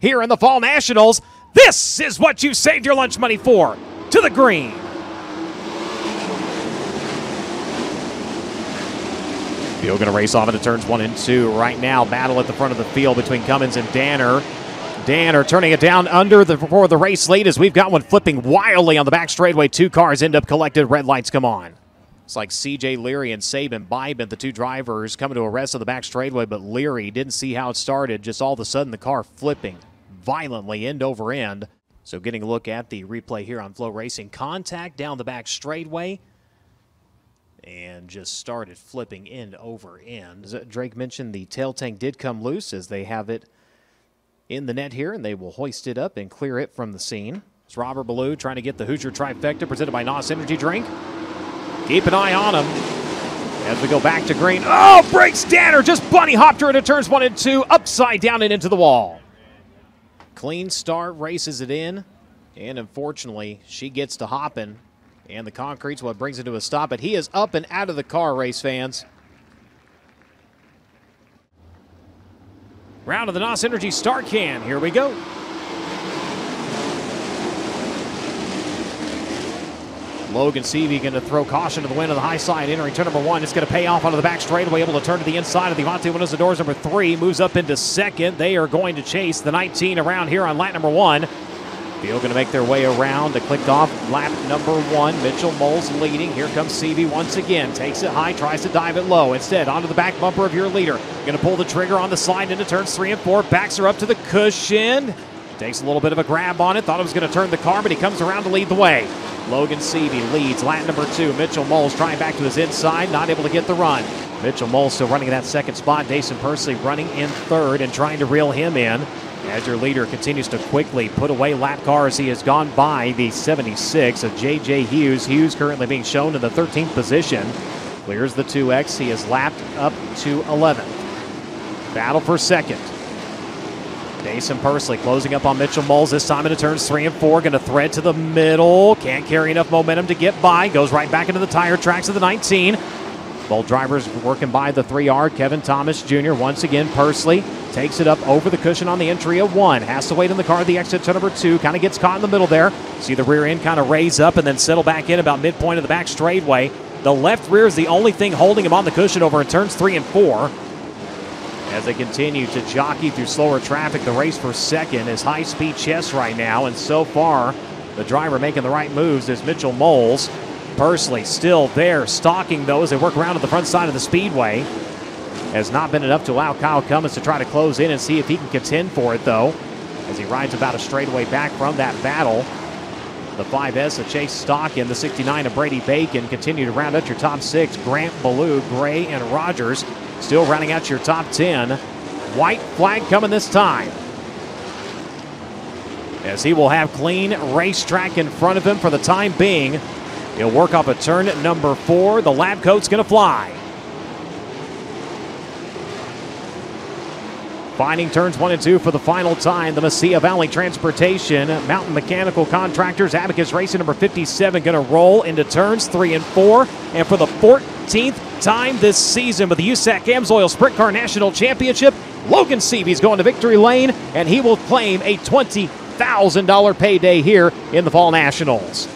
here in the Fall Nationals. This is what you saved your lunch money for. To the green. Field going to race off into turns one and two. Right now, battle at the front of the field between Cummins and Danner. Danner turning it down under the before the race lead as we've got one flipping wildly on the back straightaway. Two cars end up collected. Red lights come on. It's like CJ Leary and Saban Bibent, the two drivers, coming to a rest on the back straightaway, but Leary didn't see how it started. Just all of a sudden, the car flipping violently end over end. So, getting a look at the replay here on FloRacing. Contact down the back straightaway and just started flipping end over end. Drake mentioned, the tail tank did come loose as they have it in the net here, and they will hoist it up and clear it from the scene. It's Robert Ballou trying to get the Hoosier trifecta presented by NOS Energy Drink. Keep an eye on him as we go back to green. Oh, breaks Danner. Just bunny hopped her into turns one and two, upside down and into the wall. Clean start, races it in, and unfortunately, she gets to hopping, and the concrete's what brings it to a stop. But he is up and out of the car, race fans. Round of the NOS Energy Star Can. Here we go. Logan Seavey going to throw caution to the wind on the high side, entering turn number one. It's going to pay off onto the back straightaway, able to turn to the inside of the Avanti Windows the doors number three, moves up into second. They are going to chase the 19 around here on lap number one. Field going to make their way around to click off lap number one. Mitchel Moles leading. Here comes Seavey once again. Takes it high, tries to dive it low. Instead, onto the back bumper of your leader. Going to pull the trigger on the slide into turns three and four. Backs her up to the cushion. Takes a little bit of a grab on it. Thought it was going to turn the car, but he comes around to lead the way. Logan Seavey leads lap number two. Mitchel Moles trying back to his inside, not able to get the run. Mitchel Moles still running in that second spot. Daison Pursley running in third and trying to reel him in. As your leader continues to quickly put away lap cars, he has gone by the 76 of J.J. Hughes. Hughes currently being shown in the 13th position. Clears the 2X. He is lapped up to 11th. Battle for second. Daison Pursley closing up on Mitchel Moles this time into turns three and four. Going to thread to the middle. Can't carry enough momentum to get by. Goes right back into the tire tracks of the 19. Both drivers working by the 3R. Kevin Thomas Jr. once again. Pursley takes it up over the cushion on the entry of one. Has to wait in the car at the exit to number two. Kind of gets caught in the middle there. See the rear end kind of raise up and then settle back in about midpoint of the back straightaway. The left rear is the only thing holding him on the cushion over in turns three and four. As they continue to jockey through slower traffic, the race for second is high speed chess right now. And so far, the driver making the right moves is Mitchel Moles. Pursley still there, stalking those. They work around to the front side of the speedway. Has not been enough to allow Kyle Cummins to try to close in and see if he can contend for it, though, as he rides about a straightaway back from that battle. The 5S of Chase Stockon, the 69 of Brady Bacon continue to round out your top six. Grant Ballou, Gray, and Rogers Still rounding out your top 10. White flag coming this time. As he will have clean racetrack in front of him for the time being. He'll work off a turn number four. The lab coat's going to fly. Finding turns one and two for the final time. The Mesilla Valley Transportation, Mountain Mechanical Contractors, Abacus Racing number 57 going to roll into turns three and four. And for the 14th time this season with the USAC AMSOIL Sprint Car National Championship, Logan Seavey's going to victory lane, and he will claim a $20,000 payday here in the Fall Nationals.